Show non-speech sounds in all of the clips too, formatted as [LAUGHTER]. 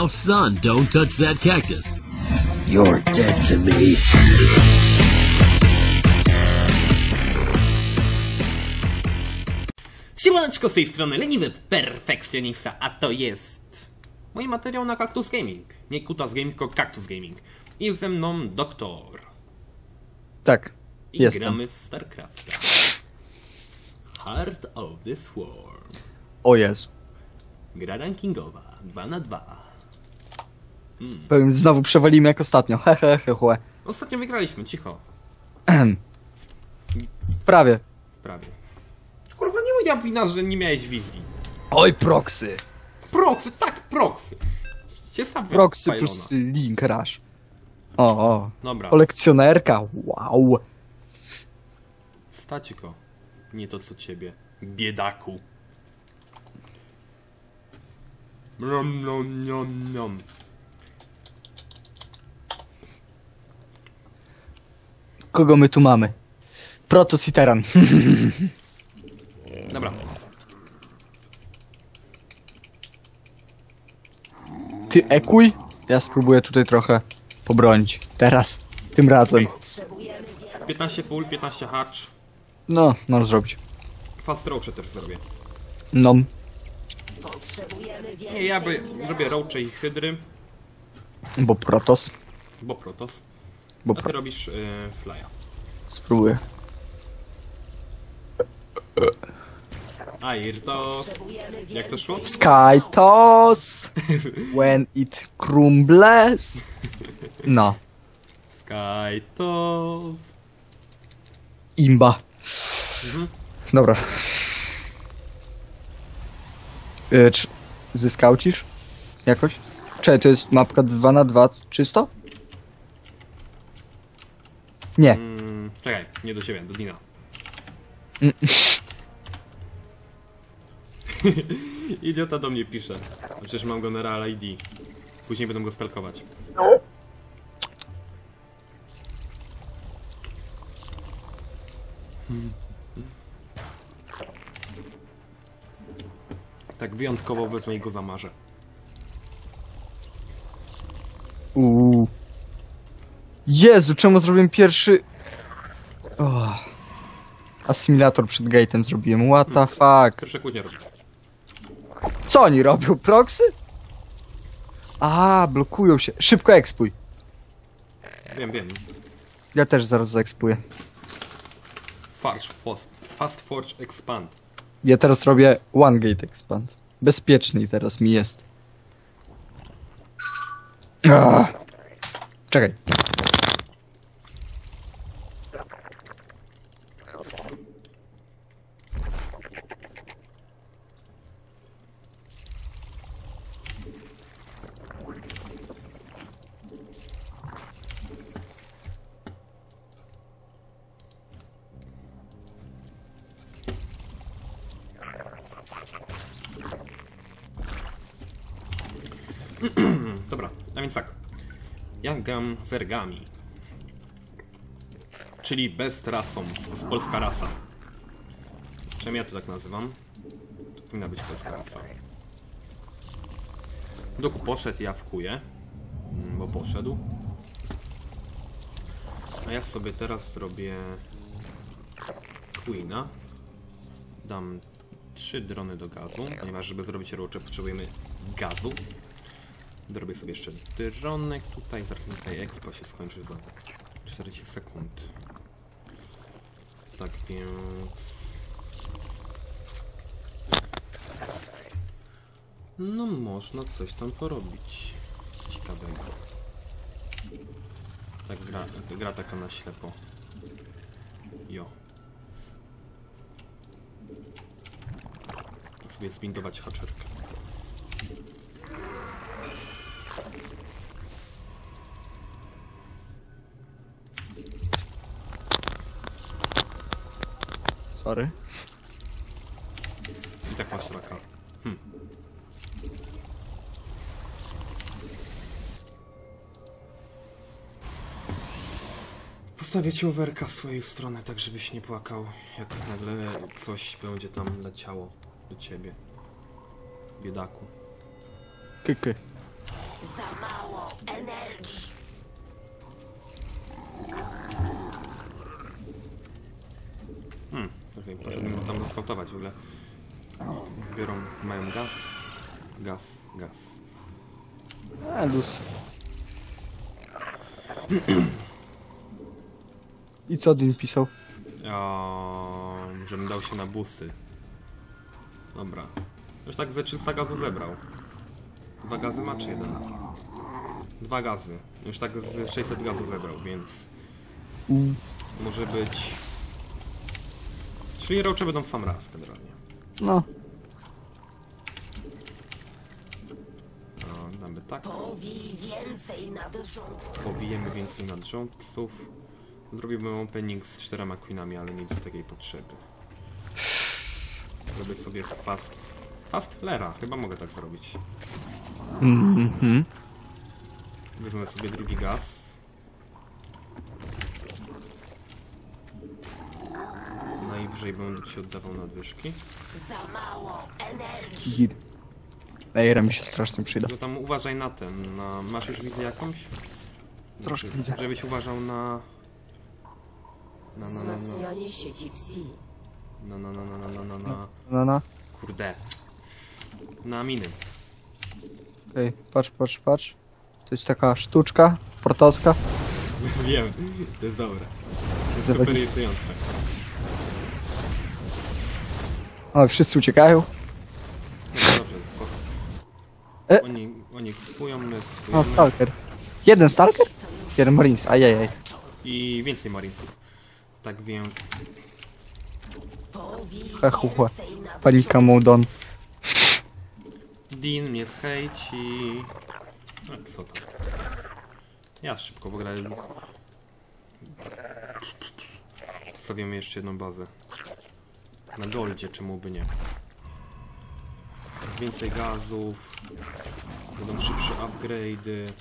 Now, son, don't touch that cactus. You're dead to me. Siemaneczko z tej strony leniwy perfekcjonista, a to jest mój materiał na Cactus Gaming. Nie Kutas Gaming, tylko Cactus Gaming. I ze mną doktor. Tak, I jestem. gramy w StarCrafta. Heart of the Swarm. O Jezu. Gra rankingowa, 2 na 2 Powiem, znowu przewalimy jak ostatnio. He, he, he, he. Ostatnio wygraliśmy, cicho. Prawie. Prawie. Kurwa, nie moja wina, że nie miałeś wizji. Oj, proxy. Proxy, tak, proxy. Sam Proxy plus link rush. O, o. Dobra, Kolekcjonerka. Wow. staciko. Nie to co ciebie, biedaku. Nom, nom, nom, nom. Kogo my tu mamy? Protos i Teran. [LAUGHS] Dobra, Ty ekuj. Ja spróbuję tutaj trochę pobronić. Teraz. Tym razem. 15 pól, 15 hatch. No, mam zrobić. Fast roache też zrobię. No. Nie, ja by zrobię roache i hydry, Bo Protos. bo protos. Bo A ty robisz y, flya. Spróbuję. Airtos. Jak to szło? Sky toss. [LAUGHS] When it crumbles. No. Sky toss. Imba. Dobra. Yy, czy zyskaucisz? Jakoś? Czekaj, to jest mapka 2 na 2 czysto? Nie. Mm, czekaj, nie do siebie, do Dina. [LAUGHS] Idiota do mnie pisze. Przecież mam go na Real ID. Później będą go stalkować. Tak wyjątkowo wezmę i go zamarzę. Jezu, czemu zrobiłem pierwszy... Oh. Asymilator przed gate'em zrobiłem, what the fuck. Pierwsze kłótnie robię. Co oni robią, proxy? A, blokują się. Szybko ekspuj. Wiem, wiem. Ja też zaraz zaekspuję. Fast, fast, fast Forge Expand. Ja teraz robię One Gate Expand. Bezpieczniej teraz mi jest. Ah. Czekaj. Dobra, a więc tak. Ja gram z ergami. Czyli bez rasą. Jest polska rasa. Przynajmniej ja to tak nazywam. To powinna być polska rasa. Doku poszedł, ja wkuję. Mm, Bo poszedł. A ja sobie teraz zrobię Queena. Dam trzy drony do gazu, ponieważ żeby zrobić rocze potrzebujemy gazu. Zrobię sobie jeszcze dronek tutaj, zaraz tutaj expo się skończy za 40 sekund. Tak więc... No można coś tam porobić. Ciekawego. Tak gra, gra taka na ślepo. Jo. sobie zbindować haczerkę. Sorry. I tak masz raka. Hm. Postawię ci overka w swojej strony, tak żebyś nie płakał, jak nagle coś będzie tam leciało do ciebie. Biedaku. Kyky. Za mało energii. Okej, poszedłem go tam skautować w ogóle. Biorą, mają gaz. Gaz, gaz. A, luz. I co Din pisał? Ja, żebym dał się na busy. Dobra. Już tak ze 300 gazu zebrał. Dwa gazy ma czy jeden? Dwa gazy. Już tak z 600 gazu zebrał, więc Mm. może być... Czyli rocze będą w sam raz generalnie. No, No, damy tak. Powij więcej nadrządów. Pobijemy więcej nadrządców. Zrobimy opening z czterema queenami, ale nie widzę takiej potrzeby. Zrobię sobie fast... Fast Lera, chyba mogę tak zrobić. mhm. Wezmę sobie drugi gaz. Najwyżej będę ci oddawał nadwyżki. Za mało energii. Git. Ejra mi się strasznie przyda. No tam uważaj na ten, na... Masz już wizję jakąś? Troszkę Znaczy, widzę. Żebyś uważał na... Na, na, na, na, sieci wsi. na, na, na, na, na, na, na, na... No, no. Kurde. Na miny. Okej, patrz, patrz, patrz. To jest taka sztuczka portowska. Wiem, to jest dobre. To jest Zobacz. super irytujące. O, wszyscy uciekają. No dobrze. E. Oni, oni kupują, my O, kupujemy. stalker. Jeden stalker? Jeden marines, ajajaj. I więcej marinesów. Tak więc... Więcej nadrządów. Panika Moudon. Dean mnie zhejci. No co to? Ja szybko wygrałem. Stawiamy jeszcze jedną bazę. Na goldzie, czemu by nie. Więcej gazów. Będą szybsze upgrade'y.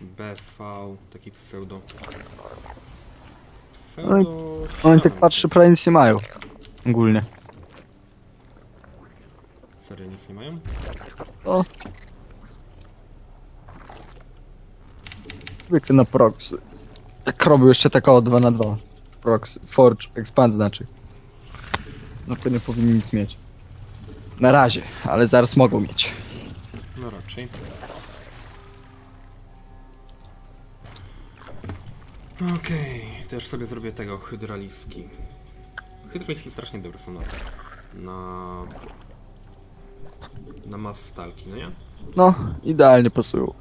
BV, taki pseudo. Pseudo... Oni tak patrzy, prawie nic nie mają. Ogólnie. Serio nic nie mają? O. Zwykle na proxy. Tak robił jeszcze taka o 2 na 2 Proxy, Forge, Expand znaczy. No to nie powinni nic mieć. Na razie, ale zaraz mogą mieć. No raczej. Okej, też sobie zrobię tego hydraliski. Hydraliski strasznie dobre są na. Na... Na mas stalki, no nie? No, idealnie pasują.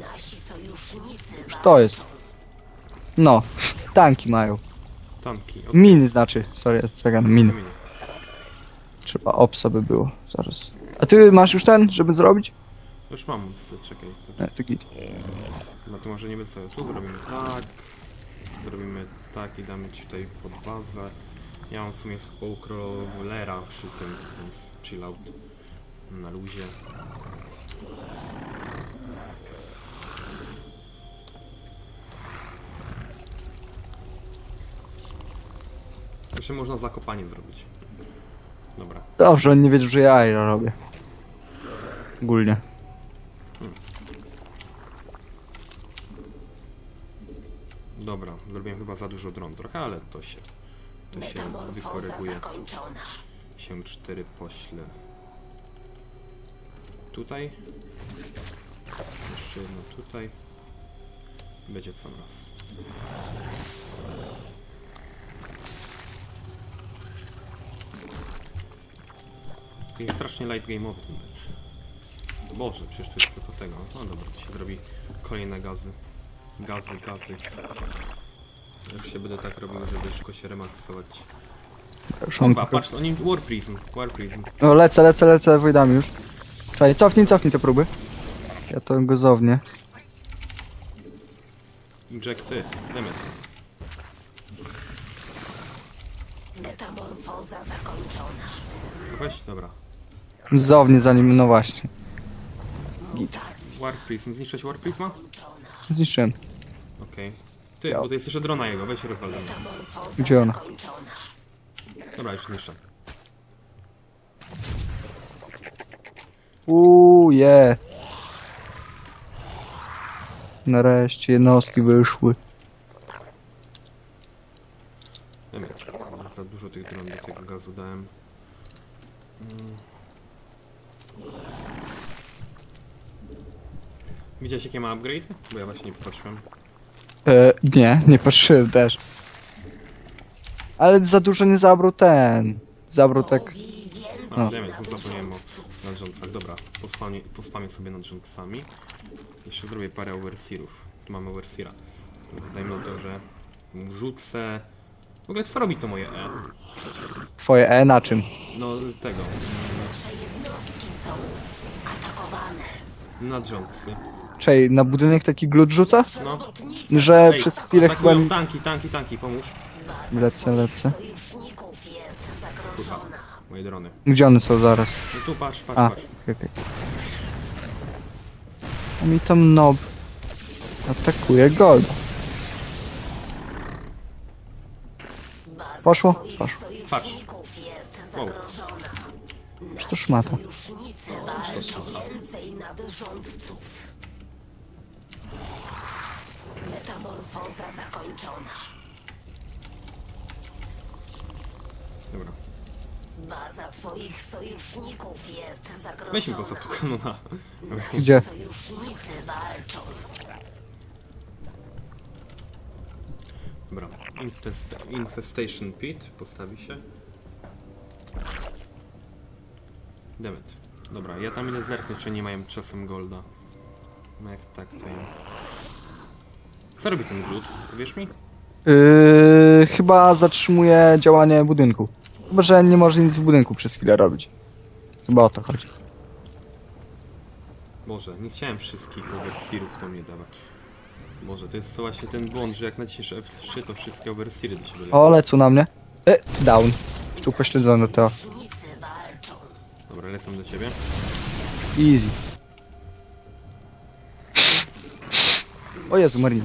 Nasi sojusznicy To jest. No, tanki mają. Tanki. ok, Miny znaczy, sorry, jest czekam, miny. Trzeba opsa by było, zaraz. A ty masz już ten, żeby zrobić? Już mam, czekaj. To, Nie, to git. no to może nie będę sobie. Tu zrobimy tak. Zrobimy tak i damy ci tutaj pod bazę. Ja mam w sumie Spokrollera przy tym, więc chill out. Na luzie. Jeszcze można zakopanie zrobić. Dobra. Dobrze, on nie wiedział, że ja robię. Ogólnie. Dobra, zrobiłem chyba za dużo dron trochę, ale to się to się wykoryguje. się 4 pośle. Tutaj. Jeszcze jedno tutaj. Będzie co raz. Jest strasznie light game'owy ten mecz. Boże, przecież to jest tylko tego. No dobra, to się zrobi kolejne gazy. Gazy, gazy. Już się będę tak robił, żeby szybko się remaksować. Chyba, patrz, oni War Prism, War Prism. No lecę, lecę, lecę, wyjdamy już. Czekaj, cofnij, cofnij te próby. Ja to gozownie. Jack, ty, Demet. Metamorfoza zakończona. Słuchaj? Dobra. Zownie zanim, no właśnie. War Prism, zniszczyć War Prisma? Zniszczyłem. Okej. Ty, bo to jest jeszcze drona jego, weź się rozwal drona. Gdzie ona? Dobra, już zniszczę. Uuu, je. Nareszcie jednostki wyszły. Nie wiem, za dużo tych dron do tego gazu dałem. Mm. Widziałeś jakie ma upgrade? Bo ja właśnie nie patrzyłem. E, nie, nie patrzyłem też. Ale za dużo nie zabrał ten. Zabrał tak. A, No. wiem, znów zapomniałem o nadrządcach. Dobra, pospamię, pospamię sobie nadrządcami. Jeszcze zrobię parę overseerów. Tu mamy overseera. Zadajmy na to, że rzucę... W ogóle co robi to moje E? Twoje E na czym? No tego. Nadrządcy. Czej, na budynek taki glut rzuca? No. Że Ej, przez chwilę chyba... atakują tanki, tanki, tanki, pomóż. Lecę, lecę. Kurwa, moje drony. Gdzie one są zaraz? No tu patrz, patrz, A, patrz. okej, okej. A mi tam nob atakuje gold. Poszło? Poszło. jest Wow. Czy to szmata? Sojusznicy walczą nadrządców. Metamorfoza zakończona. Dobra. Baza twoich sojuszników jest zagrożona. Weź mi po prostu kanona. Gdzie? Sojusznicy walczą. Dobra. Infest infestation Pit postawi się. Demet. Dobra, ja tam idę zerknąć, czy nie mają czasem golda. No jak tak, to ja... Co robi ten glut? Powiesz mi? Yy, chyba zatrzymuje działanie budynku. Chyba, że nie może nic w budynku przez chwilę robić. Chyba o to chodzi. Boże, nie chciałem wszystkich overseerów to mnie dawać. Boże, to jest to właśnie ten błąd, że jak naciśniesz F3, to wszystkie overseery do siebie O, lecą na mnie. E, down. Tu pośledzony to. Dobra, lecę do ciebie. Easy. O Jezu, Marina.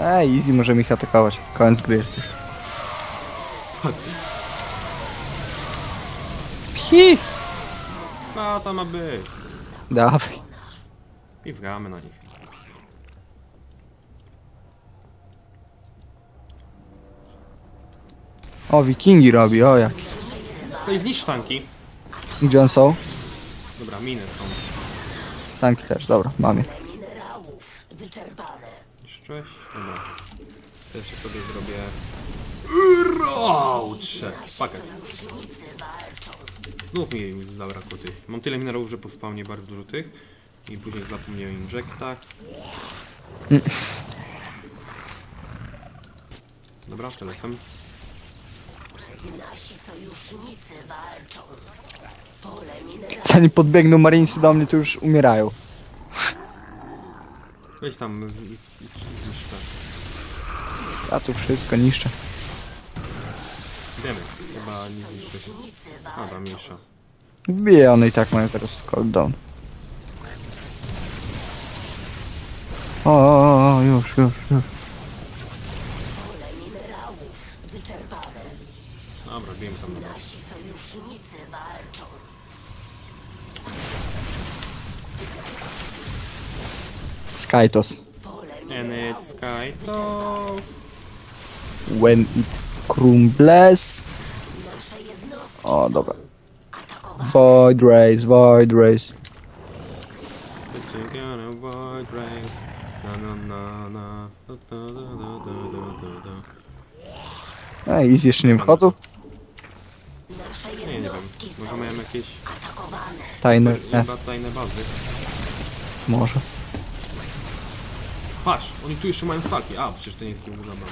Ej, easy możemy ich atakować. Koniec gry jest już. Pchi! A, to ma być. Dawaj. Pizgamy na nich. O, wikingi robi, o jak. I zniszcz tanki. Gdzie one są? Dobra, miny są. Tanki też, dobra, mamy. Minerałów wyczerpane. Niszczyłeś? Dobra. Jeszcze sobie zrobię... Pakę. Sojusznicy walczą. Znów mi zabrakło tych. Mam tyle minerałów, że po spawnie bardzo dużo tych. I później zapomniałem o injektach. Dobra, telecem. Nasi sojusznicy walczą. Pole minerałów. Zanim podbiegną marinesy do mnie, to już umierają. Weź tam z- z- zniszcz te. Ja tu wszystko niszczę. Wiemy, chyba nie zniszczyć. A, tam mniejsza. Wbije one i tak mają teraz cooldown. O, o, o, już, już, już. Wiem tam. Nasi sojusznicy walczą. Skytos. And it's sky toss. When it crumbles. O, dobra. Void race, void race. Na na na na. Da, da, da, da, da, da, da. Ej, easy jeszcze nie wychodzą? Nie, nie wiem. Może mają jakieś. Tajne, nie, chyba tajne bazy. może. Patrz, oni tu jeszcze mają stalki. A, przecież to nie jest długo zabawa.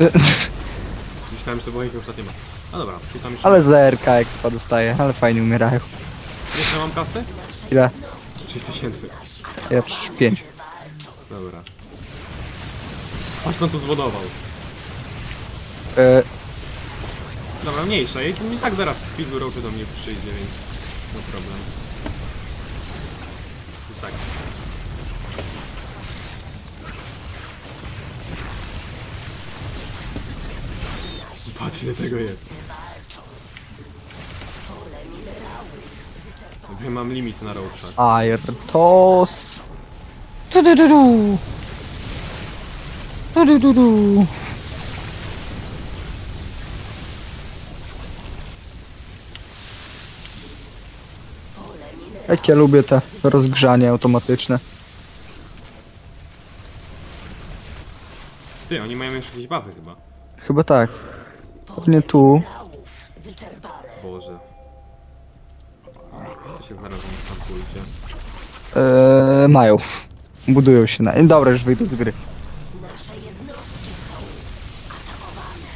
[LAUGHS] Myślałem, że to była ich ostatnia baza. No dobra, tu tam jeszcze... Ale ZRK expa dostaje, ale fajnie umierają. Jeszcze mam kasę? Ile? 6000. Ja 5. Dobra. Patrz, kto to zwodował. E, Dobra, mniejsza. I i tak zaraz Piglu Roach do mnie przyjdzie, więc no problem. Tak. Patrz tego jest. Ja mam limit na roacha. Ayrtos. Du du du du. Du du du du. Jak ja lubię te rozgrzanie automatyczne. Ty, oni mają jeszcze jakieś bazy chyba. Chyba tak. Pewnie tu. Boże. To się zaraz pójdzie. Eee, mają. Budują się na... Dobra, już wyjdą z gry. Nasze jednostki są atakowane.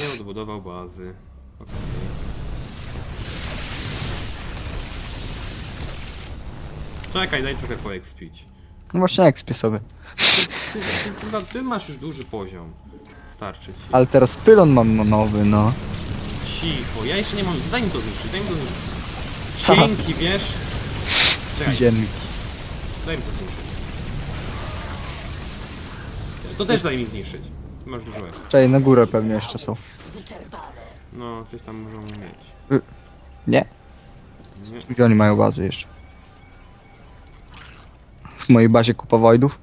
Nie odbudował bazy. Okej. Czekaj, daj trochę poekspić. No właśnie ekspię sobie. Ty, ty, ty, ty masz już duży poziom. Starczy ci. Ale teraz pylon mam nowy, no. Cicho, ja jeszcze nie mam. Daj mi to zniszczyć, daj mi to zniszczyć. [LAUGHS] Dzięki, wiesz? Czekaj, Dziennik. daj mi to zniszczyć. To też daj mi zniszczyć. Ty Masz dużo eksp. Czekaj, na górę pewnie jeszcze są. No, coś tam możemy mieć. Nie? Nie. Gdzie oni mają bazy jeszcze? W mojej bazie kupa Voidów?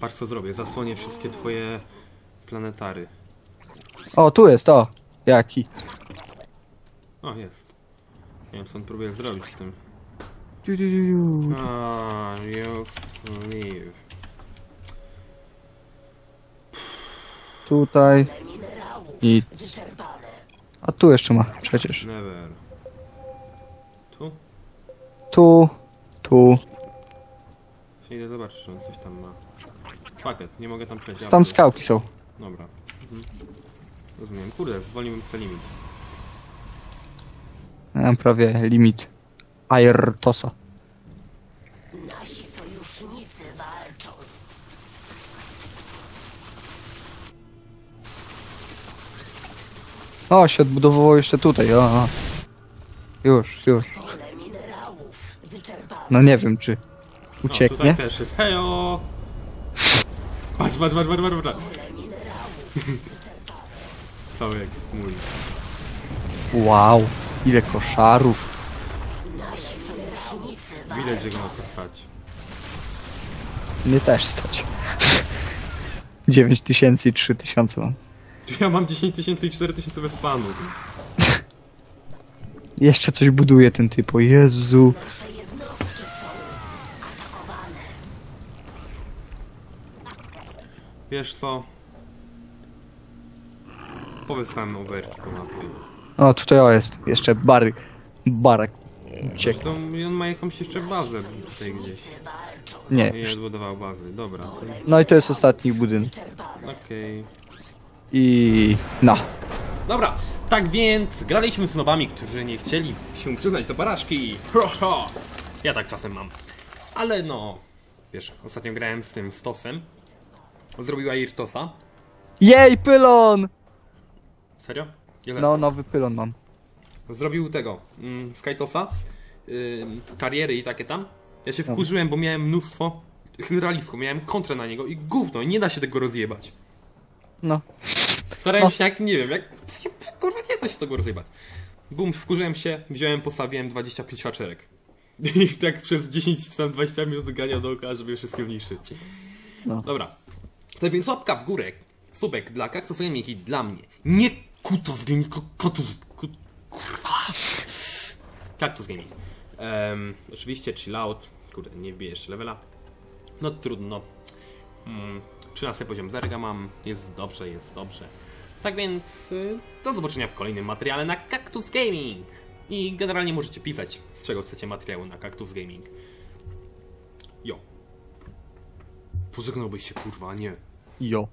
Patrz co zrobię, zasłonię wszystkie twoje planetary. O, tu jest, o! Jaki? O, jest. Nie wiem co on próbuje zrobić z tym. Ciu, ciu, ciu, ciu. Ah, just leave. Tutaj. Nic. A tu jeszcze ma, przecież. Never. Tu? Tu. Się idę zobaczyć, czy on coś tam ma. Fuck it, nie mogę tam przejść. Tam skałki są. Dobra. Mhm. Rozumiem. Kurde, zwolniłbym sobie limit. Ja mam prawie limit. Ayrtosa. Nasi sojusznicy walczą. O, się odbudowało jeszcze tutaj, o. o. Już, już. No nie wiem, czy ucieknie. tutaj też jest. Hejo! Patrz, patrz, patrz, patrz, patrz, [LAUGHS] patrz. Jak mój. Wow, ile koszarów. Widać, że go na to stać. Mnie też stać. [LAUGHS] 9000 i 3000 mam. Ja mam 10 tysięcy i 4 tysiące bez panu. [LAUGHS] Jeszcze coś buduje ten typ, o Jezu. Wiesz co? Powysłałem overki po mapie. O, tutaj o jest, jeszcze bary, barak. Uciekł. Zresztą on ma jakąś jeszcze bazę tutaj gdzieś. Nie. Nie odbudował bazy. Dobra, to... No i to jest ostatni budynek. Okej. I... no. Dobra, tak więc graliśmy z nowami, którzy nie chcieli się przyznać do porażki. Ho, ho. Ja tak czasem mam. Ale no, wiesz, ostatnio grałem z tym Stosem. Zrobiła Irtosa. Jej, pylon! Serio? Ile? No, nowy pylon mam. Zrobił tego, mm, Skytosa, ym, kariery i takie tam. Ja się wkurzyłem, bo miałem mnóstwo generalistów, miałem kontrę na niego i gówno, nie da się tego rozjebać. No. Starałem No. się jak, nie wiem, jak, kurwa nie da się tego rozjebać. Bum, wkurzyłem się, wziąłem, postawiłem 25 haczerek. [LAUGHS] I tak przez 10 czy tam 20 minut zganiał dookoła, żeby wszystkie zniszczyć. No. Dobra. To więc łapka w górę, subek dla Kaktus Gaming i dla mnie. Nie Kutos Gaming, Kotus... Ku, kurwa. Kaktus Gaming. Em, oczywiście chill. Kurde, nie wbiję jeszcze levela. No trudno. Mm, 13 poziom zerga mam. Jest dobrze, jest dobrze. Tak więc y, do zobaczenia w kolejnym materiale na Cactus Gaming. I generalnie możecie pisać, z czego chcecie materiały na Cactus Gaming. Jo. Pożegnałbyś się kurwa, nie. Jo.